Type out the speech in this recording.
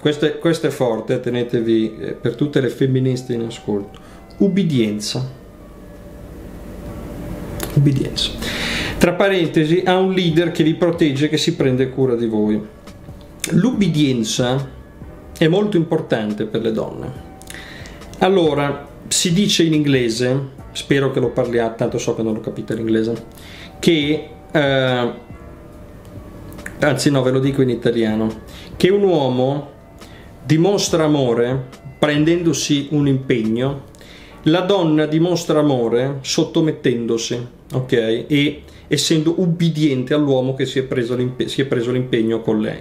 questo è, questo è forte, tenetevi eh, per tutte le femministe in ascolto. Ubbidienza. Ubbidienza. Tra parentesi, ha un leader che vi protegge, che si prende cura di voi. L'ubbidienza è molto importante per le donne. Allora, si dice in inglese, spero che lo parliate, tanto so che non lo capite l'inglese, che, eh, anzi no, ve lo dico in italiano, che un uomo dimostra amore prendendosi un impegno, la donna dimostra amore sottomettendosi, ok? E essendo ubbidiente all'uomo che si è preso, si è preso l'impegno con lei.